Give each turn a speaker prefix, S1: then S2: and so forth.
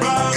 S1: goodbye.